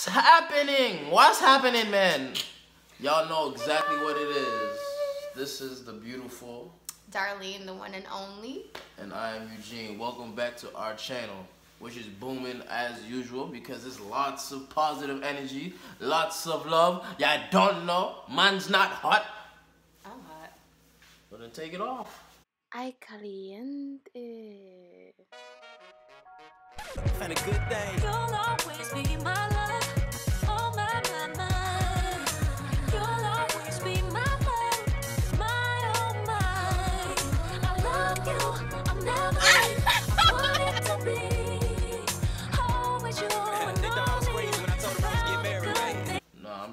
What's happening? What's happening, man? Y'all know exactly what it is. This is the beautiful. Darlene, the one and only. And I am Eugene. Welcome back to our channel, which is booming as usual because there's lots of positive energy, lots of love. Y'all don't know. Man's not hot. I'm hot. But then take it off. Ay caliente. Find a good thing. You'll always be my love,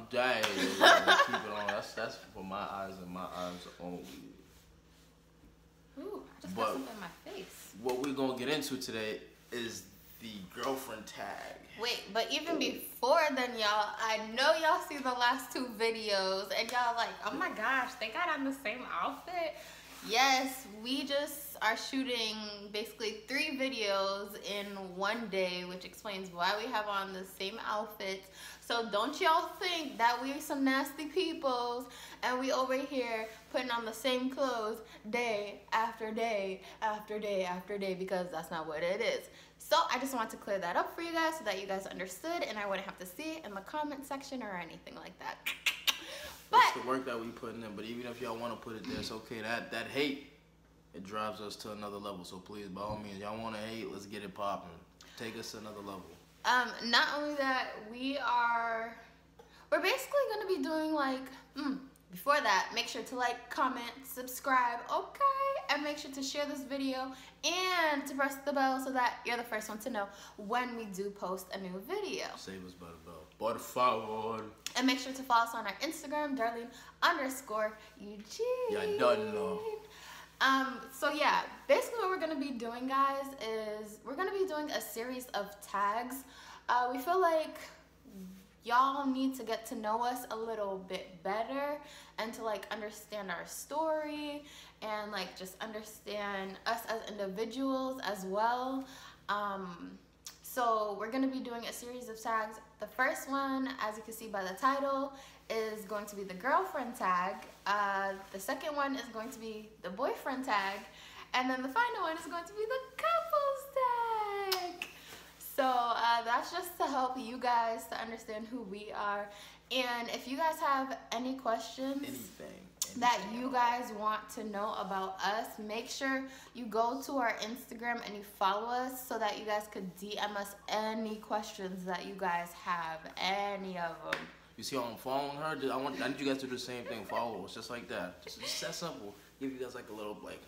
Dying. Keep it on. That's that's for my eyes and my eyes only. Ooh, I just But- got something in my face. What we're gonna get into today is the girlfriend tag. Wait, but even before then, y'all, I know y'all see the last two videos and y'all like, oh my gosh, they got on the same outfit. Yes, we just are shooting basically three videos in one day, which explains why we have on the same outfits. So don't y'all think that we are some nasty peoples and we over here putting on the same clothes day after day after day after day because that's not what it is. So I just want to clear that up for you guys so that you guys understood and I wouldn't have to see it in the comment section or anything like that. But It's the work that we putting in, but even if y'all want to put it there, it's okay. That that hate, it drives us to another level. So please, by all means, y'all want to hate, let's get it popping. Take us to another level. um, not only that, we are we're basically gonna be doing like mm, before that, make sure to like, comment, subscribe, okay, and make sure to share this video and to press the bell so that you're the first one to know when we do post a new video. Save us by the bell. Por favor. And make sure to follow us on our Instagram, Darlene underscore Eugene. Yeah, done know. Um, so yeah, basically what we're gonna be doing, guys, is we're gonna be doing a series of tags. Uh, we feel like y'all need to get to know us a little bit better and to like understand our story and like just understand us as individuals as well. Um, so we're gonna be doing a series of tags. The first one, as you can see by the title, is going to be the girlfriend tag. Uh, the second one is going to be the boyfriend tag. And then the final one is going to be the couples tag. So uh, that's just to help you guys to understand who we are. And if you guys have any questions, Anything. that you guys want to know about us, make sure you go to our Instagram and you follow us so that you guys could DM us any questions that you guys have, any of them. You see how I'm following her? I want. I need you guys to do the same thing. Follow us, just like that. Just, just that simple. Give you guys like a little like.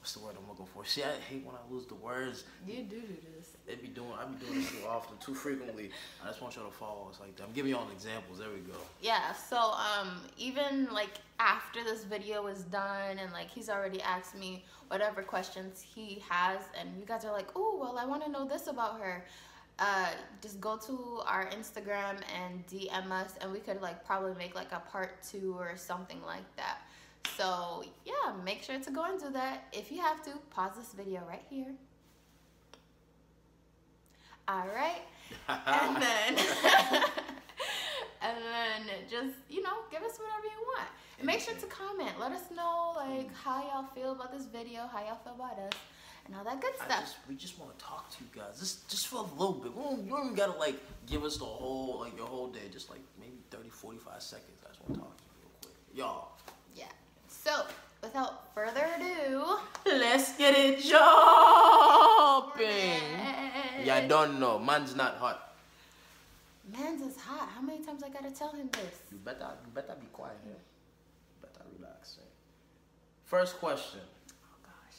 What's the word I'm looking for? See, I hate when I lose the words. You do do this. They be doing. I be doing this too often, too frequently. I just want y'all to follow us like that. I'm giving y'all examples. There we go. Yeah, so um even like after this video is done and like he's already asked me whatever questions he has and you guys are like, "Oh, well, I want to know this about her." Uh just go to our Instagram and DM us and we could like probably make like a part 2 or something like that. So, yeah, make sure to go and do that. If you have to, pause this video right here. All right. and then and then just you know give us whatever you want and make sure to comment let us know like how y'all feel about this video how y'all feel about us and all that good stuff just, we just want to talk to you guys, just just for a little bit. We don't, you don't even gotta like give us the whole like your whole day. Just like maybe 30, 45 seconds. I just want to talk to you real quick, y'all. Yeah so without further ado Let's get it jumping. Yeah, I don't know. Man's not hot. man's is hot how many times i gotta tell him this You better, you better be quiet here. You better relax. eh? First question: oh gosh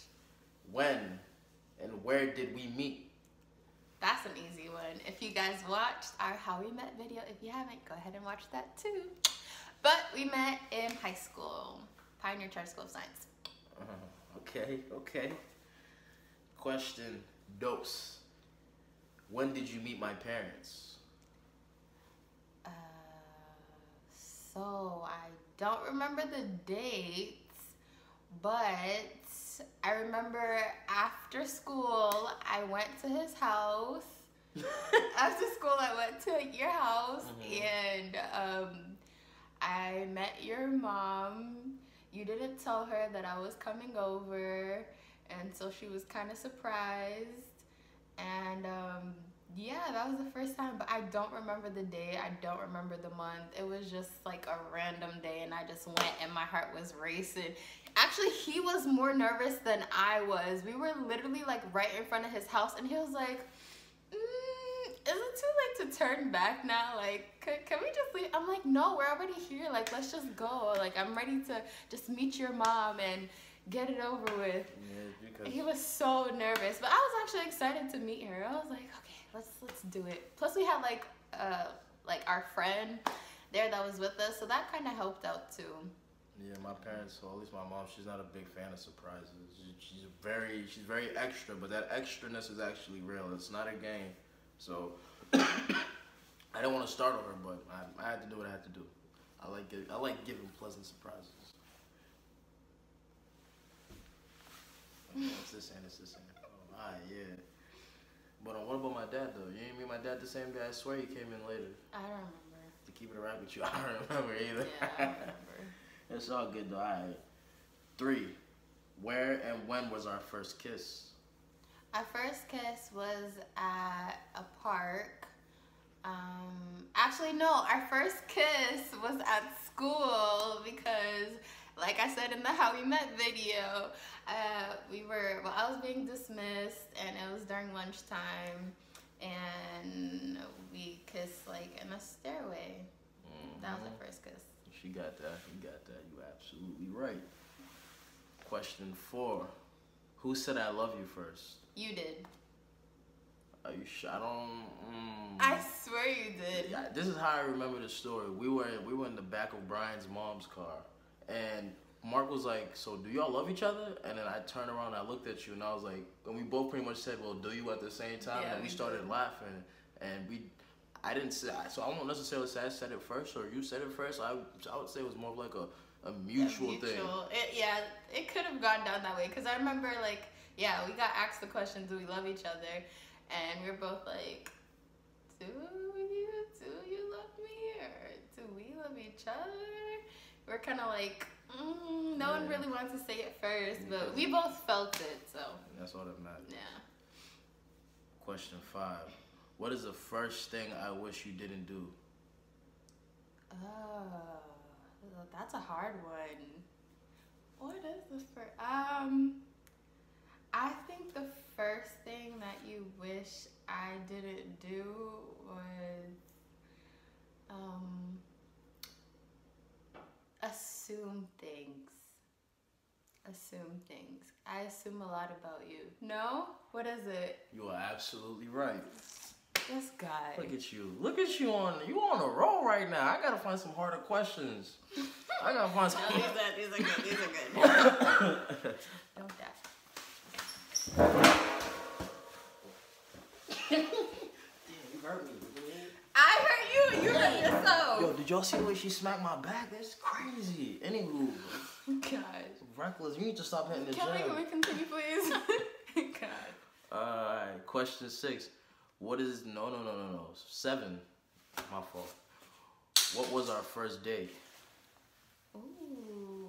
When and where did we meet? that's an easy one if you guys watched our how we met video if you haven't go ahead and watch that too but we met in high school pioneer charter school of science Uh, okay, okay. Question: Dose. When did you meet my parents? Uh, so I don't remember the dates, but I remember after school I went to his house. after school I went to your house Mhm. and um, I met your mom. You didn't tell her that I was coming over, and so she was kind of surprised. And um, yeah, that was the first time, but I don't remember the day. I don't remember the month. It was just like a random day, and I just went, and my heart was racing. Actually, he was more nervous than I was. We were literally like right in front of his house, and he was like, mm, "Is it too late to turn back now? Like, could, can we just leave?" I'm like, "No, we're already here. Like, let's just go. Like, I'm ready to just meet your mom and get it over with." Yeah, He was so nervous, but I was actually excited to meet her. I was like, okay, let's let's do it. Plus, we had like uh like our friend there that was with us, so that kind of helped out too. Yeah, my parents, or at least my mom, she's not a big fan of surprises. She, she's very, she's very extra, but that extraness is actually real. It's not a game. So I didn't want to startle her, but I, I had to do what I had to do. I like it. I like giving pleasant surprises. Okay, it's this and it's this and oh, alright, yeah. But uh, what about my dad though? You didn't meet my dad the same day. I swear he came in later. I don't remember. To keep it around with you, I don't remember either. Yeah, I don't remember. It's all good though. Alright. Three. Where and when was our first kiss? Our first kiss was at a park. Um, actually, no, our first kiss was at school because, like I said in the How We Met video, uh, we were, well, I was being dismissed and it was during lunchtime and we kissed like in a stairway. That was our first kiss. She got that. You got that. You absolutely right. Question four. Who said I love you first? You did. Are you sure? I don't. Mm. I swear you did. Yeah, this is how I remember the story. We were we were in the back of Brian's mom's car, and Mark was like, "So do y'all love each other?" And then I turned around, and I looked at you, and I was like, and we both pretty much said, "Well, do you?" At the same time, Yeah, and we we started did. laughing, and we. I didn't say so. I won't necessarily say I said it first or you said it first. I I would say it was more of like a, a mutual, thing. mutual. It, yeah, it could have gone down that way because I remember like yeah, we got asked the question, "Do we love each other?" And we are both like, "Do you? Do you love me? Or do we love each other?" We're kind of like, mm, no one really wants to say it first, but we both felt it. So That's all that matters. yeah. Question five. What is the first thing I wish you didn't do? Oh, that's a hard one. What is the first? Um, I think the first thing that you wish I didn't do was um assume things. Assume things. I assume a lot about you. No? What is it? You are absolutely right. This guy. Look at you. Look at you on you on a roll right now. I gotta find some harder questions. I gotta find some. No, these are, these are good. These are good. Don't die. you hurt me. I hurt you and you hurt. Yo, did y'all see the way she smacked my back? That's crazy. Anywho, God. reckless. You need to stop hitting the Can we, can we continue, please? God. Alright, question six. What is no no no no no seven? My fault. What was our first date? Ooh.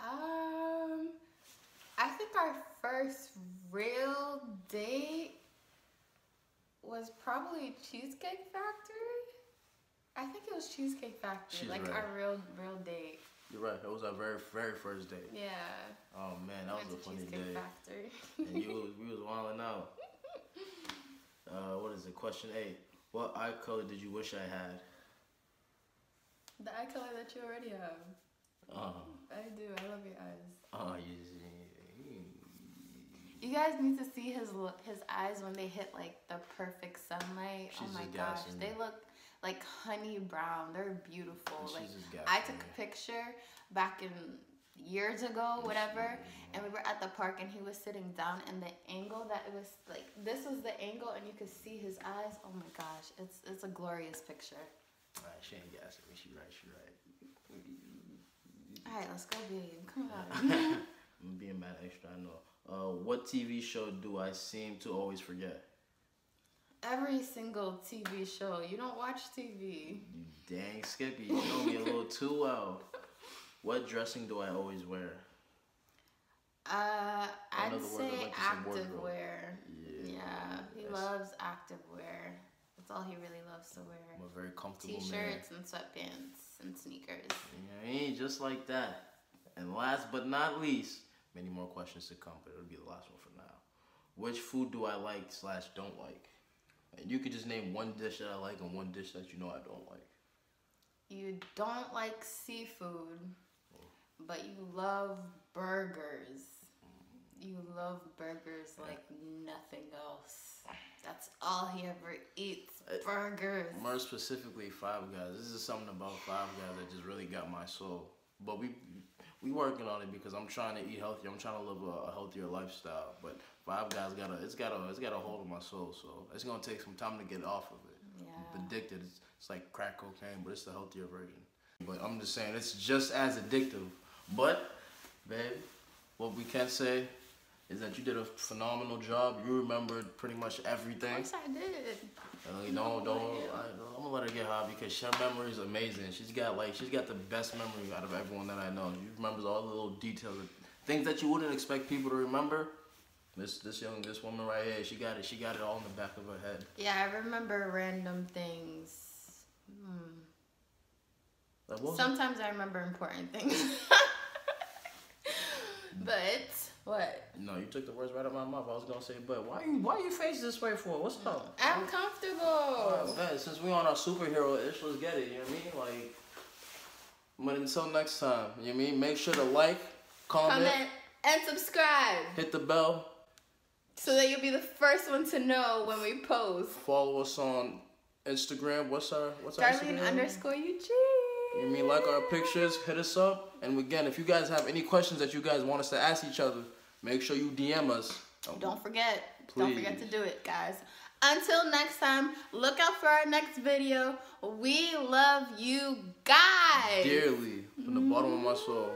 Um, I think our first real date was probably Cheesecake Factory. I think it was Cheesecake Factory, She's like right. our real real date. You're right. That was our very very first date. Yeah. Oh man, that Went was a funny Cheesecake day. Factory. and you was, we was wilding out. Uh, what is it? Question eight. What eye color did you wish I had? the eye color that you already have. Uh, I do. I love your eyes. uh, you, You guys need to see his look, his eyes when they hit like the perfect sunlight. She's oh my gosh, they look like honey brown. They're beautiful. Like I took a picture back in years ago, whatever, and we were at the park and he was sitting down and the angle that it was like this was the angle and you could see his eyes. Oh my gosh, it's it's a glorious picture. Alright, she ain't gassing me. She right. She right. All right, let's go, babe. Come on. I'm being mad extra. I know. Uh, what TV show do I seem to always forget? Every single TV show. You don't watch TV. You dang Skippy, you know me a little too well. What dressing do I always wear? Uh, I'd say active wear. Yeah. Yeah, he Yes. loves active wear. That's all he really loves to wear. I'm a very comfortable man. T-shirts and sweatpants and sneakers. You know I mean? Just like that. And last but not least, many more questions to come, but it'll be the last one for now. Which food do I like slash don't like? And you could just name one dish that I like and one dish that you know I don't like. You don't like seafood, but you love burgers. You love burgers like nothing else. That's all he ever eats. Uh, Burgers. More specifically, Five Guys. This is something about Five Guys that just really got my soul. But we we working on it because I'm trying to eat healthier. I'm trying to live a, a healthier lifestyle. But Five Guys got a it's got a it's got a hold of my soul. So it's gonna take some time to get off of it. Yeah. I'm addicted. It's, it's like crack cocaine, but it's the healthier version. But I'm just saying it's just as addictive. But babe, what we can say is that you did a phenomenal job. You remembered pretty much everything. course I did. Uh, you know, don't. way. I, I'm gonna let her get high because her memory is amazing. She's got like she's got the best memory out of everyone that I know. She remembers all the little details, things that you wouldn't expect people to remember. This this young this woman right here, she got it. She got it all in the back of her head. Yeah, I remember random things. Hmm. Like was it? Sometimes I remember important things. but what? No, you took the words right out of my mouth. I was gonna say, but why you why you face this way for? What's up? I'm comfortable. Bet. Since we on our superhero ish, let's get it. You know what I mean? Like, but until next time, you know what I mean? Make sure to like, comment, Comment and subscribe hit the bell. so that you'll be the first one to know when we post. Follow us on Instagram. What's our what's our Darlene Instagram? underscore Eugene. You mean like our pictures? Hit us up. And again, if you guys have any questions that you guys want us to ask each other, make sure you DM us. Don't forget. Don't forget to do it, guys. Until next time, look out for our next video. We love you guys. dearly from the bottom of my soul.